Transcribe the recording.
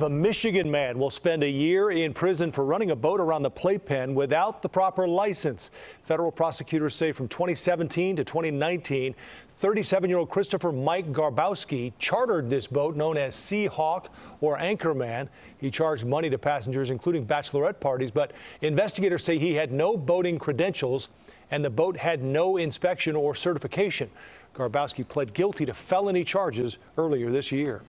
A Michigan man will spend a year in prison for running a boat around the playpen without the proper license. Federal prosecutors say from 2017 to 2019, 37 year old Christopher Mike Garbowski chartered this boat known as Seahawk or Anchorman. He charged money to passengers, including bachelorette parties, but investigators say he had no boating credentials and the boat had no inspection or certification. Garbowski pled guilty to felony charges earlier this year.